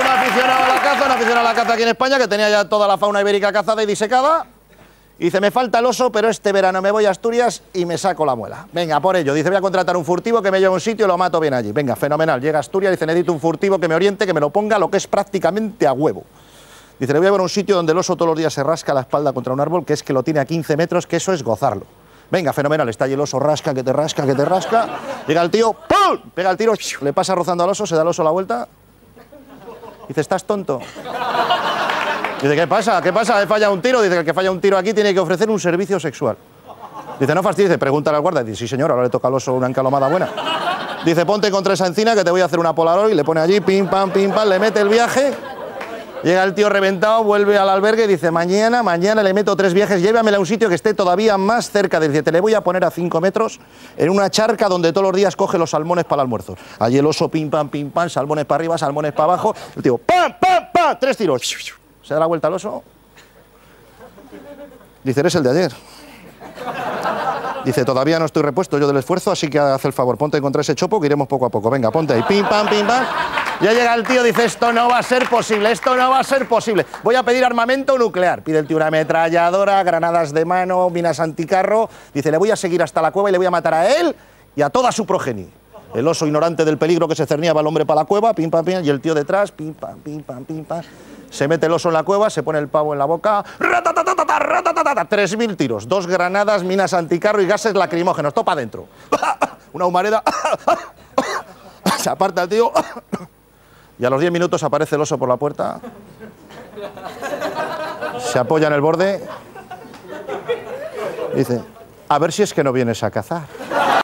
un aficionado a la caza, un aficionado a la caza aquí en España que tenía ya toda la fauna ibérica cazada y disecada. Y dice, me falta el oso, pero este verano me voy a Asturias y me saco la muela. Venga, por ello. Dice, voy a contratar un furtivo que me lleve a un sitio y lo mato bien allí. Venga, fenomenal. Llega a Asturias, dice, necesito un furtivo que me oriente, que me lo ponga lo que es prácticamente a huevo. Dice, le voy a ver un sitio donde el oso todos los días se rasca la espalda contra un árbol, que es que lo tiene a 15 metros, que eso es gozarlo. Venga, fenomenal, está allí el oso, rasca, que te rasca, que te rasca. Llega el tío, ¡pum! Pega el tiro, le pasa rozando al oso, se da el oso la vuelta. Dice, ¿estás tonto? Dice, ¿qué pasa? ¿Qué pasa? He fallado un tiro. Dice, el que falla un tiro aquí tiene que ofrecer un servicio sexual. Dice, no fastidies, pregúntale al guarda. Dice, sí, señor, ahora le toca al oso una encalomada buena. Dice, ponte contra esa encina que te voy a hacer una polaroid. Le pone allí, pim, pam, pim, pam, le mete el viaje. Llega el tío reventado, vuelve al albergue y dice, mañana, mañana le meto tres viajes, llévamela a un sitio que esté todavía más cerca. Dice, te le voy a poner a cinco metros en una charca donde todos los días coge los salmones para el almuerzo. Allí el oso, pim, pam, pim, pam, salmones para arriba, salmones para abajo. El tío, pam, pam, pam, tres tiros. Se da la vuelta al oso. Dice, eres el de ayer. Dice, todavía no estoy repuesto yo del esfuerzo, así que haz el favor, ponte contra ese chopo que iremos poco a poco. Venga, ponte ahí, pim, pam, pim, pam. Ya llega el tío, dice, esto no va a ser posible, esto no va a ser posible. Voy a pedir armamento nuclear. Pide el tío una ametralladora, granadas de mano, minas anticarro. Dice, le voy a seguir hasta la cueva y le voy a matar a él y a toda su progenie. El oso ignorante del peligro que se cerniaba el hombre para la cueva, pim, pam, pim, y el tío detrás, pim, pam, pim, pam, pim, pam. Se mete el oso en la cueva, se pone el pavo en la boca. Tres mil tiros, dos granadas, minas anticarro y gases lacrimógenos. Topa adentro. Una humareda. Se aparta el tío. Y a los diez minutos aparece el oso por la puerta. Se apoya en el borde. Dice, a ver si es que no vienes a cazar.